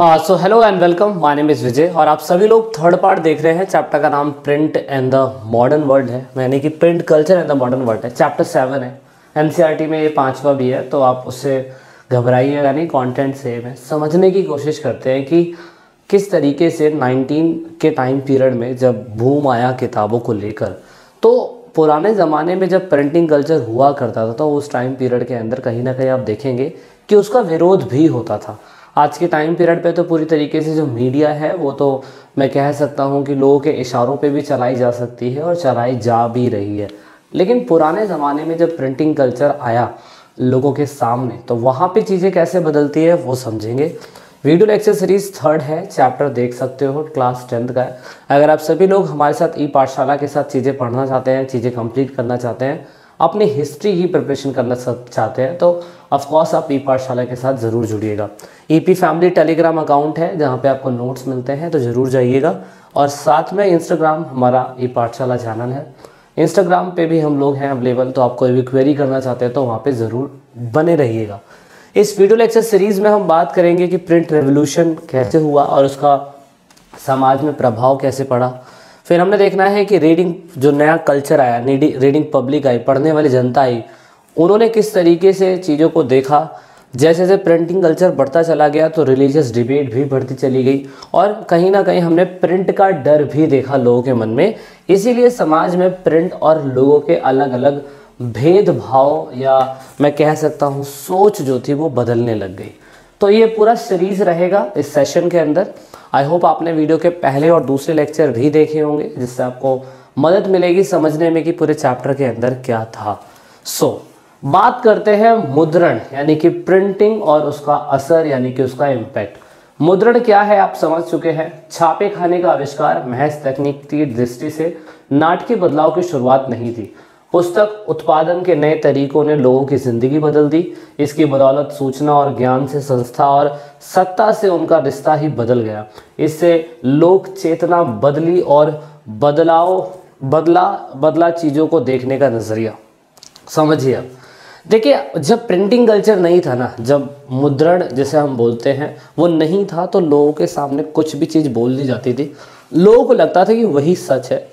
हाँ so hello and welcome my name is Vijay और आप सभी लोग थर्ड पार्ट देख रहे हैं चैप्टर का नाम print and the modern world है। यानी कि print culture and the modern world है। चैप्टर सेवन है। एन में ये पांचवा भी है तो आप उससे घबराइए यानी कंटेंट सेम है। समझने की कोशिश करते हैं कि किस तरीके से 19 के टाइम पीरियड में जब बूम आया किताबों को लेकर तो पुराने ज़माने में जब प्रिंटिंग कल्चर हुआ करता था तो उस टाइम पीरियड के अंदर कहीं ना कहीं आप देखेंगे कि उसका विरोध भी होता था। आज के टाइम पीरियड पे तो पूरी तरीके से जो मीडिया है, वो तो मैं कह सकता हूँ कि लोगों के इशारों पे भी चलाई जा सकती है और चलाई जा भी रही है। लेकिन पुराने ज़माने में जब प्रिंटिंग कल्चर आया लोगों के सामने तो वहाँ पे चीज़ें कैसे बदलती है, वो समझेंगे। वीडियो लेक्चर सीरीज़ थर्ड है चैप्टर देख सकते हो क्लास टेंथ का है। अगर आप सभी लोग हमारे साथ ई पाठशाला के साथ चीज़ें पढ़ना चाहते हैं, चीज़ें कंप्लीट करना चाहते हैं अपनी हिस्ट्री की प्रिपरेशन करना चाहते हैं तो ऑफकोर्स आप ई पाठशाला के साथ ज़रूर जुड़िएगा। E P family Telegram account है, जहाँ पे आपको नोट्स मिलते हैं तो ज़रूर जाइएगा। और साथ में इंस्टाग्राम हमारा ई पाठशाला चैनल है। इंस्टाग्राम पे भी हम लोग हैं अवेलेबल तो आप कोई भी क्वेरी करना चाहते हैं तो वहाँ पे ज़रूर बने रहिएगा। इस वीडियो लेक्चर सीरीज़ में हम बात करेंगे कि प्रिंट रेवोल्यूशन कैसे हुआ और उसका समाज में प्रभाव कैसे पड़ा। फिर हमने देखना है कि रीडिंग जो नया कल्चर आया रीडिंग पब्लिक आई, पढ़ने वाली जनता आई, उन्होंने किस तरीके से चीज़ों को देखा? जैसे जैसे प्रिंटिंग कल्चर बढ़ता चला गया तो रिलीजियस डिबेट भी बढ़ती चली गई और कहीं ना कहीं हमने प्रिंट का डर भी देखा लोगों के मन में। इसीलिए समाज में प्रिंट और लोगों के अलग अलग भेदभाव या मैं कह सकता हूँ सोच जो थी वो बदलने लग गई। तो ये पूरा सीरीज़ रहेगा इस सेशन के अंदर। आई होप आपने वीडियो के पहले और दूसरे लेक्चर भी देखे होंगे जिससे आपको मदद मिलेगी समझने में कि पूरे चैप्टर के अंदर क्या था। सो so, बात करते हैं मुद्रण यानी कि प्रिंटिंग और उसका असर यानी कि उसका इम्पैक्ट मुद्रण क्या है आप समझ चुके हैं। छापे खाने का आविष्कार महज तकनीक की दृष्टि से नाटकीय बदलाव की शुरुआत नहीं थी। पुस्तक उत्पादन के नए तरीकों ने लोगों की ज़िंदगी बदल दी। इसकी बदौलत सूचना और ज्ञान से संस्था और सत्ता से उनका रिश्ता ही बदल गया। इससे लोक चेतना बदली और बदलाव, बदला बदला चीज़ों को देखने का नज़रिया। समझिए अब। देखिए, जब प्रिंटिंग कल्चर नहीं था ना, जब मुद्रण जैसे हम बोलते हैं, वो नहीं था तो लोगों के सामने कुछ भी चीज़ बोल दी जाती थी। लोगों को लगता था कि वही सच है।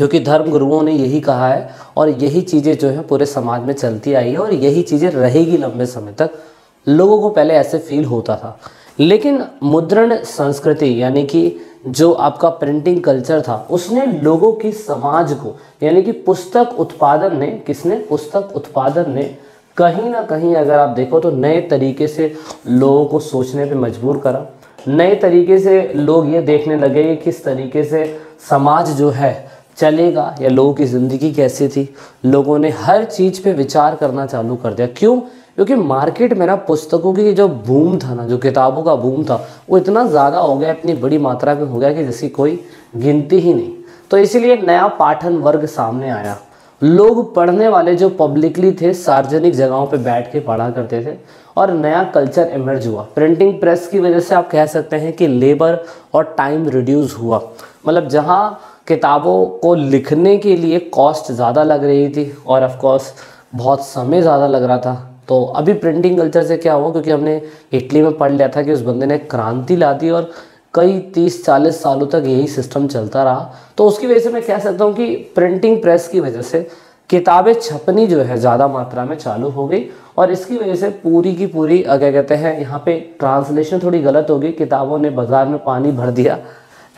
क्योंकि धर्म गुरुओं ने यही कहा है और यही चीज़ें जो है पूरे समाज में चलती आई है और यही चीज़ें रहेगी लंबे समय तक। लोगों को पहले ऐसे फील होता था। लेकिन मुद्रण संस्कृति, यानी कि जो आपका प्रिंटिंग कल्चर था, उसने लोगों की समाज को, यानी कि पुस्तक उत्पादन ने, किसने? पुस्तक उत्पादन ने। कहीं ना कहीं अगर आप देखो तो नए तरीके से लोगों को सोचने पे मजबूर करा। नए तरीके से लोग ये देखने लगे कि किस तरीके से समाज जो है चलेगा? या लोगों की ज़िंदगी कैसी थी? लोगों ने हर चीज़ पे विचार करना चालू कर दिया। क्यों? क्योंकि मार्केट में ना पुस्तकों की जो बूम था ना, जो किताबों का बूम था, वो इतना ज़्यादा हो गया, इतनी बड़ी मात्रा में हो गया कि जिसकी कोई गिनती ही नहीं। तो इसीलिए नया पाठन वर्ग सामने आया। लोग पढ़ने वाले जो पब्लिकली थे, सार्वजनिक जगहों पे बैठ के पढ़ा करते थे और नया कल्चर इमर्ज हुआ। प्रिंटिंग प्रेस की वजह से आप कह सकते हैं कि लेबर और टाइम रिड्यूस हुआ। मतलब जहाँ किताबों को लिखने के लिए कॉस्ट ज़्यादा लग रही थी और ऑफ़ बहुत समय ज़्यादा लग रहा था। तो अभी प्रिंटिंग कल्चर से क्या हुआ? क्योंकि हमने इटली में पढ़ लिया था कि उस बंदे ने क्रांति ला दी और कई तीस चालीस सालों तक यही सिस्टम चलता रहा। तो उसकी वजह से मैं कह सकता हूँ कि प्रिंटिंग प्रेस की वजह से किताबें छपनी जो है ज़्यादा मात्रा में चालू हो गई और इसकी वजह से पूरी की पूरी क्या कहते हैं, यहाँ पे ट्रांसलेशन थोड़ी गलत हो गई। किताबों ने बाज़ार में पानी भर दिया।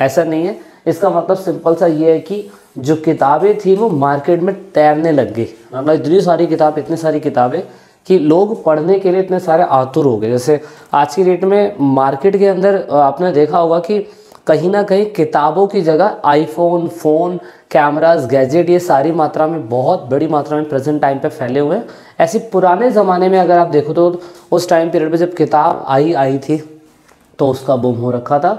ऐसा नहीं है। इसका मतलब सिंपल सा ये है कि जो किताबें थी वो मार्केट में तैरने लग गई। मतलब इतनी सारी किताब, इतनी सारी किताबें कि लोग पढ़ने के लिए इतने सारे आतुर हो गए। जैसे आज की डेट में मार्केट के अंदर आपने देखा होगा कि कहीं ना कहीं किताबों की जगह आईफोन फ़ोन कैमराज गैजेट ये सारी मात्रा में, बहुत बड़ी मात्रा में प्रेजेंट टाइम पे फैले हुए हैं। ऐसे पुराने ज़माने में अगर आप देखो तो उस टाइम पीरियड में जब किताब आई आई थी तो उसका बुम हो रखा था।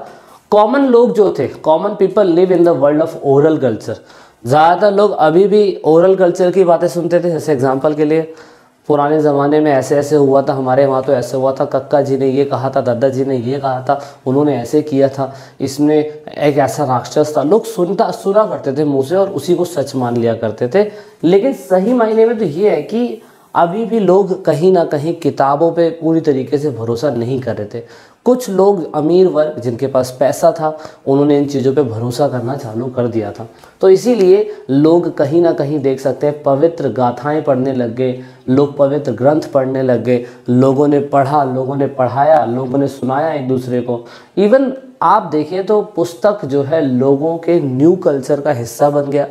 कॉमन लोग जो थे common people live in the world of oral culture ज़्यादातर लोग अभी भी ओरल कल्चर की बातें सुनते थे, जैसे एग्ज़ाम्पल के लिए, पुराने ज़माने में ऐसे ऐसे हुआ था, हमारे वहाँ तो ऐसे हुआ था, कक्का जी ने ये कहा था, दादा जी ने ये कहा था, उन्होंने ऐसे किया था। इसमें एक ऐसा राक्षस था, लोग सुनता, सुना करते थे मुँह से और उसी को सच मान लिया करते थे। लेकिन सही मायने में तो ये है कि अभी भी लोग कहीं ना कहीं किताबों पे पूरी तरीके से भरोसा नहीं कर रहे थे। कुछ लोग अमीर वर्ग जिनके पास पैसा था, उन्होंने इन चीज़ों पे भरोसा करना चालू कर दिया था। तो इसीलिए लोग कहीं ना कहीं देख सकते हैं, पवित्र गाथाएँ पढ़ने लग गए, लोग पवित्र ग्रंथ पढ़ने लग गए, लोगों ने पढ़ा, लोगों ने पढ़ाया, लोगों ने सुनाया एक दूसरे को। इवन आप देखें तो पुस्तक जो है लोगों के न्यू कल्चर का हिस्सा बन गया।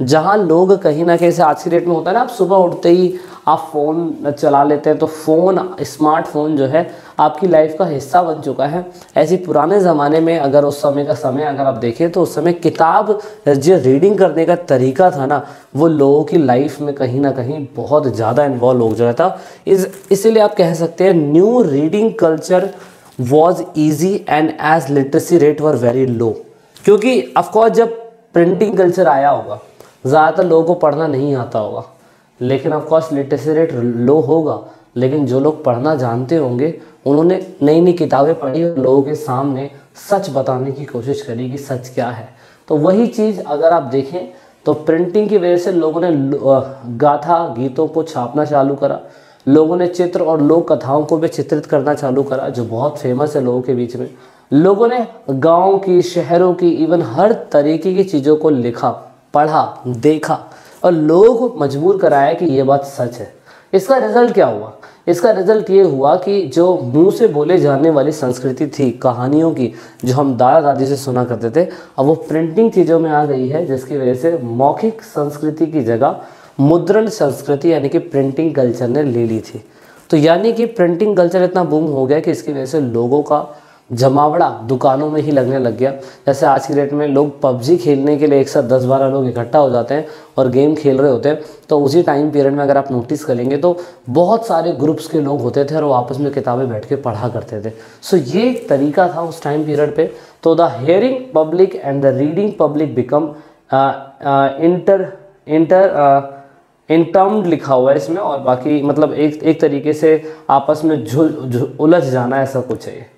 जहाँ लोग कहीं ना कहीं से आज की डेट में होता है ना, आप सुबह उठते ही आप फ़ोन चला लेते हैं तो फ़ोन स्मार्टफ़ोन जो है, आपकी लाइफ का हिस्सा बन चुका है। ऐसे पुराने ज़माने में अगर उस समय का समय अगर आप देखें तो उस समय किताब, जो रीडिंग करने का तरीका था ना, वो लोगों की लाइफ में कहीं ना कहीं बहुत ज़्यादा इन्वॉल्व हो जाता था। इस, इसीलिए आप कह सकते हैं new reading culture was easy and as literacy rate were very low क्योंकि अफकोर्स जब प्रिंटिंग कल्चर आया होगा ज़्यादातर लोगों को पढ़ना नहीं आता होगा। लेकिन ऑफकोर्स लिटरेसी रेट लो होगा। लेकिन जो लोग पढ़ना जानते होंगे, उन्होंने नई नई किताबें पढ़ी और लोगों के सामने सच बताने की कोशिश करी कि सच क्या है। तो वही चीज़ अगर आप देखें तो प्रिंटिंग की वजह से लोगों ने गाथा, गीतों को छापना चालू करा। लोगों ने चित्र और लोक कथाओं को भी चित्रित करना चालू करा, जो बहुत फ़ेमस है लोगों के बीच में। लोगों ने गाँव की, शहरों की इवन हर तरीके की चीज़ों को लिखा। पढ़ा, देखा और लोगों को मजबूर कराया कि ये बात सच है। इसका रिज़ल्ट क्या हुआ? इसका रिज़ल्ट ये हुआ कि जो मुँह से बोले जाने वाली संस्कृति थी, कहानियों की, जो हम दादा दादी से सुना करते थे, अब वो प्रिंटिंग चीज़ों में आ गई है, जिसकी वजह से मौखिक संस्कृति की जगह मुद्रण संस्कृति, यानी कि प्रिंटिंग कल्चर ने ले ली थी। तो यानी कि प्रिंटिंग कल्चर इतना बूम हो गया कि इसकी वजह से लोगों का जमावड़ा दुकानों में ही लगने लग गया। जैसे आज की डेट में लोग पबजी खेलने के लिए एक साथ दस बारह लोग इकट्ठा हो जाते हैं और गेम खेल रहे होते हैं तो उसी टाइम पीरियड में अगर आप नोटिस करेंगे तो बहुत सारे ग्रुप्स के लोग होते थे और वो आपस में किताबें बैठ के पढ़ा करते थे। सो ये एक तरीका था उस टाइम पीरियड पे। तो the hearing public and the reading public become inter inter in term लिखा हुआ है इसमें और बाकी मतलब एक एक तरीके से आपस में झुल उलझ जाना ऐसा कुछ है।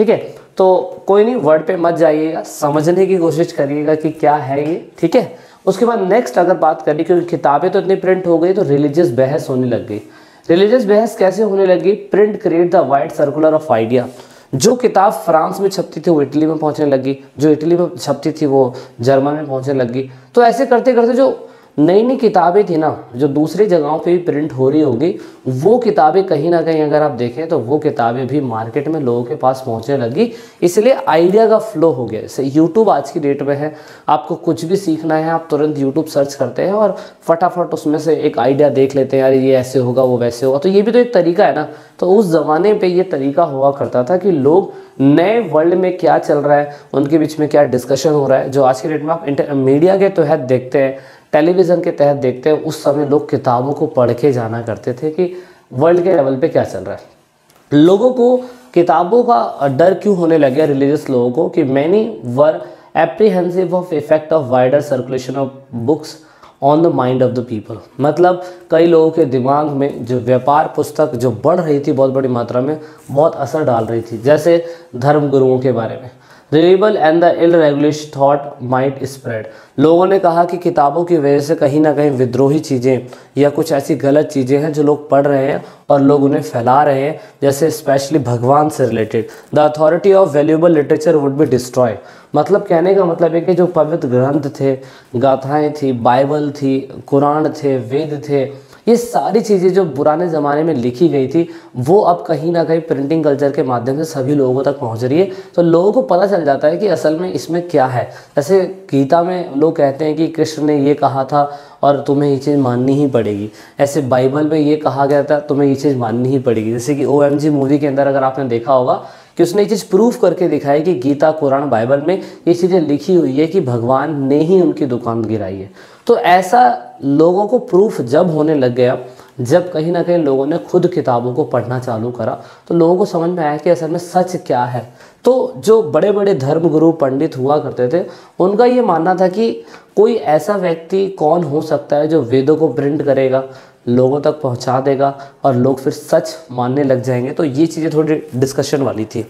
ठीक है? तो कोई नहीं वर्ड पे मत जाइएगा समझने की कोशिश करिएगा कि क्या है ये, ठीक है? उसके बाद नेक्स्ट अगर बात करें क्योंकि किताबें तो इतनी प्रिंट हो गई तो रिलीजियस बहस होने लग गई। रिलीजियस बहस कैसे होने लगी print create the wide circular of idea जो किताब फ्रांस में छपती थी, वो इटली में पहुँचने लगी। जो इटली में छपती थी, वो जर्मन में पहुँचने लगी। तो ऐसे करते करते जो नई नई किताबें थी ना, जो दूसरी जगहों पे भी प्रिंट हो रही होगी, वो किताबें कहीं ना कहीं अगर आप देखें तो वो किताबें भी मार्केट में लोगों के पास पहुँचने लगी। इसलिए आइडिया का फ्लो हो गया। जैसे यूट्यूब आज की डेट में है। आपको कुछ भी सीखना है, आप तुरंत यूट्यूब सर्च करते हैं और फटाफट उसमें से एक आइडिया देख लेते हैं, यार, ये ऐसे होगा, वो वैसे होगा। तो ये भी तो एक तरीका है ना। तो उस ज़माने पर ये तरीका हुआ करता था कि लोग नए वर्ल्ड में क्या चल रहा है, उनके बीच में क्या डिस्कशन हो रहा है, जो आज की डेट में आप मीडिया के तहत देखते हैं। टेलीविज़न के तहत देखते हैं, उस समय लोग किताबों को पढ़ के जाना करते थे कि वर्ल्ड के लेवल पे क्या चल रहा है। लोगों को किताबों का डर क्यों होने लगे रिलीजियस लोगों को कि many were apprehensive of effect of wider circulation of books on the mind of the people मतलब कई लोगों के दिमाग में जो व्यापार पुस्तक जो बढ़ रही थी बहुत बड़ी मात्रा में, बहुत असर डाल रही थी। जैसे धर्म गुरुओं के बारे में। Rebellious and the irreligious thought might spread लोगों ने कहा कि किताबों की वजह से कहीं ना कहीं विद्रोही चीज़ें या कुछ ऐसी गलत चीज़ें हैं जो लोग पढ़ रहे हैं और लोग उन्हें फैला रहे हैं, जैसे स्पेशली भगवान से related the authority of valuable literature would be destroy मतलब कहने का मतलब है कि जो पवित्र ग्रंथ थे, गाथाएँ थी, बाइबल थी, कुरान थे, वेद थे ये सारी चीज़ें जो पुराने ज़माने में लिखी गई थी, वो अब कहीं ना कहीं प्रिंटिंग कल्चर के माध्यम से सभी लोगों तक पहुँच रही है। तो लोगों को पता चल जाता है कि असल में इसमें क्या है। जैसे गीता में लोग कहते हैं कि कृष्ण ने ये कहा था और तुम्हें ये चीज़ माननी ही पड़ेगी। ऐसे बाइबल में ये कहा गया था, तुम्हें ये चीज़ माननी ही पड़ेगी। जैसे कि ओ मूवी के अंदर अगर आपने देखा होगा कि उसने ये चीज़ प्रूफ करके दिखाई कि गीता कुरान बाइबल में ये चीज़ें लिखी हुई है कि भगवान ने ही उनकी दुकान गिराई है। तो ऐसा लोगों को प्रूफ जब होने लग गया, जब कहीं ना कहीं लोगों ने खुद किताबों को पढ़ना चालू करा तो लोगों को समझ में आया कि असल में सच क्या है। तो जो बड़े बड़े धर्म गुरु पंडित हुआ करते थे, उनका ये मानना था कि कोई ऐसा व्यक्ति कौन हो सकता है जो वेदों को प्रिंट करेगा लोगों तक पहुँचा देगा और लोग फिर सच मानने लग जाएँगे। तो ये चीज़ें थोड़ी डिस्कशन वाली थी।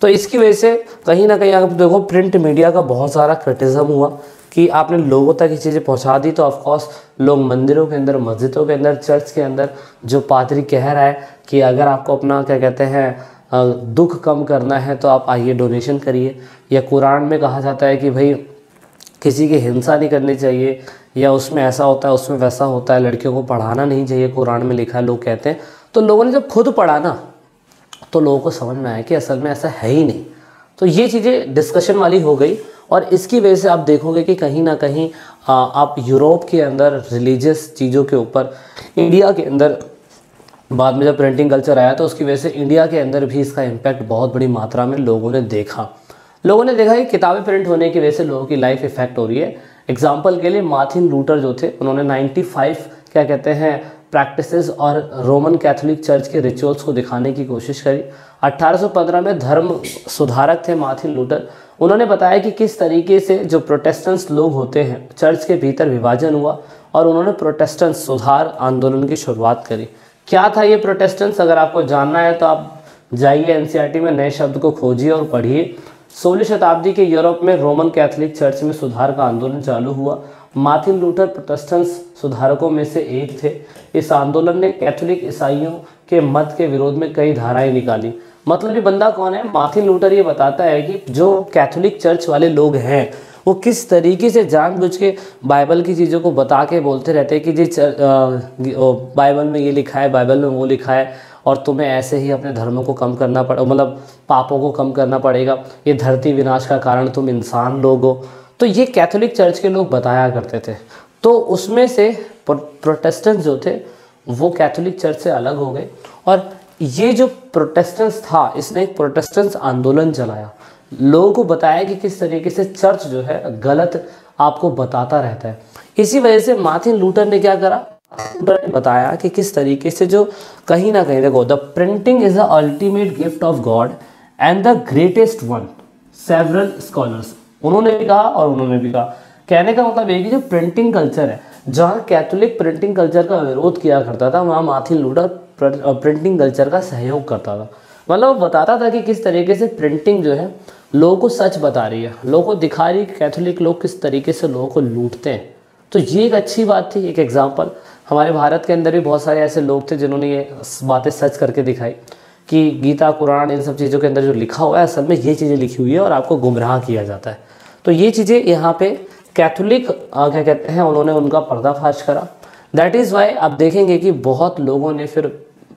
तो इसकी वजह से कहीं ना कहीं आप देखो प्रिंट मीडिया का बहुत सारा क्रिटिज़म हुआ कि आपने लोगों तक ये चीज़ें पहुँचा दी। तो ऑफकोर्स लोग मंदिरों के अंदर, मस्जिदों के अंदर चर्च के अंदर जो पादरी कह रहा है कि अगर आपको अपना, क्या कहते हैं दुख कम करना है तो आप आइए डोनेशन करिए। या कुरान में कहा जाता है कि भाई किसी की हिंसा नहीं करनी चाहिए या उसमें ऐसा होता है उसमें वैसा होता है लड़कियों को पढ़ाना नहीं चाहिए कुरान में लिखा है लोग कहते हैं। तो लोगों ने जब खुद पढ़ा ना तो लोगों को समझ में आया कि असल में ऐसा है ही नहीं। तो ये चीज़ें डिस्कशन वाली हो गई और इसकी वजह से आप देखोगे कि कहीं ना कहीं आ, आप यूरोप के अंदर रिलीजियस चीज़ों के ऊपर इंडिया के अंदर बाद में जब प्रिंटिंग कल्चर आया तो उसकी वजह से इंडिया के अंदर भी इसका इम्पैक्ट बहुत बड़ी मात्रा में लोगों ने देखा। लोगों ने देखा कि किताबें प्रिंट होने की वजह से लोगों की लाइफ इफ़ेक्ट हो रही है। एग्ज़ाम्पल के लिए मार्थिन लूटर जो थे, उन्होंने 95 क्या कहते हैं प्रैक्टिसेस और रोमन कैथोलिक चर्च के रिचुअल्स को दिखाने की कोशिश करी। 1815 में धर्म सुधारक थे मार्थिन लूटर उन्होंने बताया कि किस तरीके से जो प्रोटेस्टेंट्स लोग होते हैं चर्च के भीतर विभाजन हुआ और उन्होंने प्रोटेस्टेंट सुधार आंदोलन की शुरुआत करी। क्या था ये प्रोटेस्टेंट्स अगर आपको जानना है तो आप जाइए एनसीईआरटी में नए शब्द को खोजिए और पढ़िए। सोलह शताब्दी के यूरोप में रोमन कैथोलिक चर्च में सुधार का आंदोलन चालू हुआ। मार्टिन लूथर प्रोटेस्टेंट्स सुधारकों में से एक थे। इस आंदोलन ने कैथोलिक ईसाइयों के मत के विरोध में कई धाराएँ निकाली। मतलब ये बंदा कौन है? मार्टिन लूथर ये बताता है कि जो कैथोलिक चर्च वाले लोग हैं, वो किस तरीके से जानबूझ के बाइबल की चीज़ों को बता के बोलते रहते हैं कि जी बाइबल में ये लिखा है, बाइबल में वो लिखा है। और तुम्हें ऐसे ही अपने धर्मों को कम करना पड़ मतलब पापों को कम करना पड़ेगा। ये धरती विनाश का कारण तुम इंसान लोग हो। तो ये कैथोलिक चर्च के लोग बताया करते थे। तो उसमें से प्रोटेस्टेंट जो थे, वो कैथोलिक चर्च से अलग हो गए। और ये जो प्रोटेस्टेंट्स था, इसने एक प्रोटेस्टेंट्स आंदोलन चलाया। लोगों को बताया कि किस तरीके से चर्च जो है, गलत आपको बताता रहता है। इसी वजह से मार्टिन लूटर ने क्या करा? बताया कि किस तरीके से जो कहीं ना कहीं देखो the printing is the ultimate gift of God and the greatest one several scholars उन्होंने भी कहा और उन्होंने भी कहा। कहने का मतलब ये कि जो प्रिंटिंग कल्चर है, जहाँ कैथोलिक प्रिंटिंग कल्चर का विरोध किया करता था, वहाँ माथिन लूडर प्रिंटिंग कल्चर का सहयोग करता था। मतलब वो बताता था कि किस तरीके से प्रिंटिंग जो है, लोगों को सच बता रही है। लोगों को दिखा रही है कैथोलिक लोग किस तरीके से लोगों को लूटते हैं। तो ये एक अच्छी बात थी, एक एग्ज़ाम्पल हमारे भारत के अंदर भी बहुत सारे ऐसे लोग थे जिन्होंने ये बातें सच करके दिखाई कि गीता, कुरान, इन सब चीज़ों के अंदर जो लिखा हुआ है, असल में ये चीज़ें लिखी हुई है और आपको गुमराह किया जाता है। तो ये चीज़ें यहाँ पे कैथोलिक क्या कहते हैं, उन्होंने उनका पर्दाफाश करा। दैट इज़ वाई आप देखेंगे कि बहुत लोगों ने फिर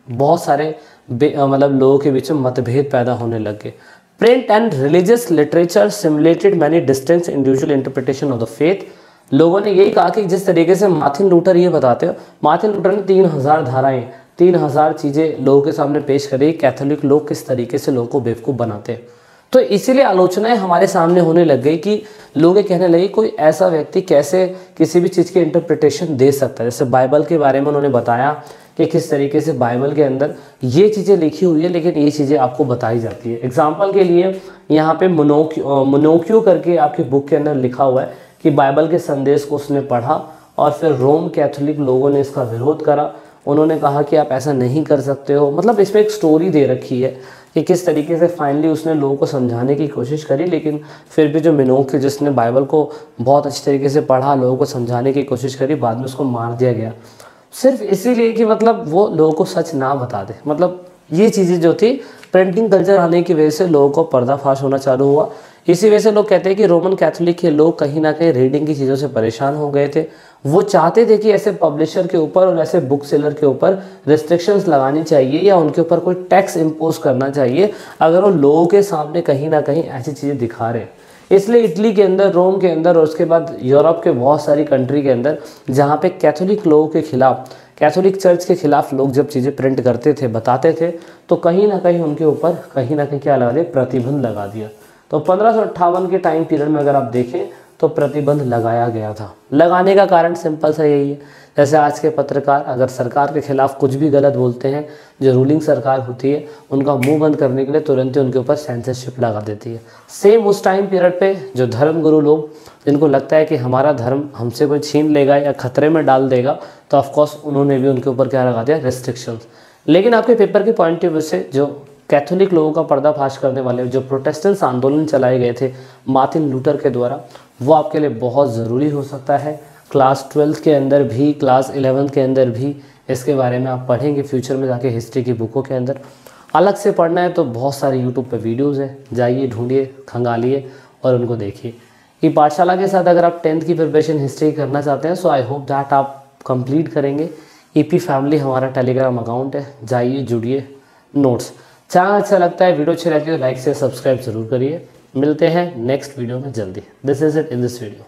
बहुत सारे मतलब लोगों के बीच में मतभेद पैदा होने लग गए। Print and religious literature simulated many distance individual interpretation of the faith लोगों ने यही कहा कि जिस तरीके से माथिन लूटर ये बताते हो, माथिन लूटर ने तीन हज़ार धाराएँ, तीन हज़ार चीज़ें लोगों के सामने पेश करी, कैथोलिक लोग किस तरीके से लोगों को बेवकूफ़ बनाते हैं। तो इसीलिए आलोचनाएँ हमारे सामने होने लग गई कि लोग कहने लगे, कोई ऐसा व्यक्ति कैसे किसी भी चीज़ की इंटरप्रिटेशन दे सकता है? जैसे बाइबल के बारे में उन्होंने बताया कि किस तरीके से बाइबल के अंदर ये चीज़ें लिखी हुई है, लेकिन ये चीज़ें आपको बताई जाती है। एग्ज़ाम्पल के लिए यहाँ पे मोनोक्यू मोनोक्यू करके आपकी बुक के अंदर लिखा हुआ है कि बाइबल के संदेश को उसने पढ़ा और फिर रोम कैथोलिक लोगों ने इसका विरोध करा। उन्होंने कहा कि आप ऐसा नहीं कर सकते हो। मतलब इसमें एक स्टोरी दे रखी है कि किस तरीके से फाइनली उसने लोगों को समझाने की कोशिश करी, लेकिन फिर भी जो मिनोक थे जिसने बाइबल को बहुत अच्छे तरीके से पढ़ा, लोगों को समझाने की कोशिश करी, बाद में उसको मार दिया गया। सिर्फ़ इसीलिए कि मतलब वो लोगों को सच ना बता दे। मतलब ये चीज़ें जो थी प्रिंटिंग कल्चर आने की वजह से लोगों को पर्दाफाश होना चालू हुआ। इसी वजह से लोग कहते हैं कि रोमन कैथोलिक के लोग कहीं ना कहीं रीडिंग की चीज़ों से परेशान हो गए थे। वो चाहते थे कि ऐसे पब्लिशर के ऊपर और ऐसे बुक सेलर के ऊपर रिस्ट्रिक्शंस लगानी चाहिए या उनके ऊपर कोई टैक्स इम्पोज करना चाहिए, अगर वो लोगों के सामने कहीं ना कहीं ऐसी चीज़ें दिखा रहे। इसलिए इटली के अंदर, रोम के अंदर और उसके बाद यूरोप के बहुत सारी कंट्री के अंदर, जहाँ पे कैथोलिक लोगों के खिलाफ, कैथोलिक चर्च के खिलाफ लोग जब चीज़ें प्रिंट करते थे, बताते थे तो कहीं ना कहीं उनके ऊपर कहीं ना कहीं क्या लगा दिया? प्रतिबंध लगा दिया। तो पंद्रह के टाइम पीरियड में अगर आप देखें तो प्रतिबंध लगाया गया था। लगाने का कारण सिंपल सा यही है। जैसे आज के पत्रकार अगर सरकार के खिलाफ कुछ भी गलत बोलते हैं, जो रूलिंग सरकार होती है, उनका मुँह बंद करने के लिए तुरंत ही उनके ऊपर सेंसरशिप लगा देती है। सेम उस टाइम पीरियड पे जो धर्म गुरु लोग, जिनको लगता है कि हमारा धर्म हमसे कोई छीन लेगा या खतरे में डाल देगा तो ऑफकोर्स उन्होंने भी उनके ऊपर क्या लगा दिया? रेस्ट्रिक्शंस लेकिन आपके पेपर के पॉइंट ऑफ़ व्यू से जो कैथोलिक लोगों का पर्दाफाश करने वाले जो प्रोटेस्टेंट्स आंदोलन चलाए गए थे मार्टिन लूटर के द्वारा, वो आपके लिए बहुत ज़रूरी हो सकता है। क्लास ट्वेल्थ के अंदर भी, क्लास इलेवेंथ के अंदर भी इसके बारे में आप पढ़ेंगे फ्यूचर में जाके हिस्ट्री की बुकों के अंदर। अलग से पढ़ना है तो बहुत सारे यूट्यूब पे वीडियोज़ हैं। जाइए, ढूंढिए, खंगालिए और उनको देखिए। ये पाठशाला के साथ अगर आप टेंथ की प्रिपरेशन हिस्ट्री करना चाहते हैं सो आई होप दैट आप कंप्लीट करेंगे। ईपी फैमिली हमारा टेलीग्राम अकाउंट है। जाइए, जुड़िए। नोट्स चैनल अच्छा लगता है वीडियो अच्छी लगती है तो लाइक से सब्सक्राइब ज़रूर करिए। मिलते हैं नेक्स्ट वीडियो में जल्दी। This is it in this video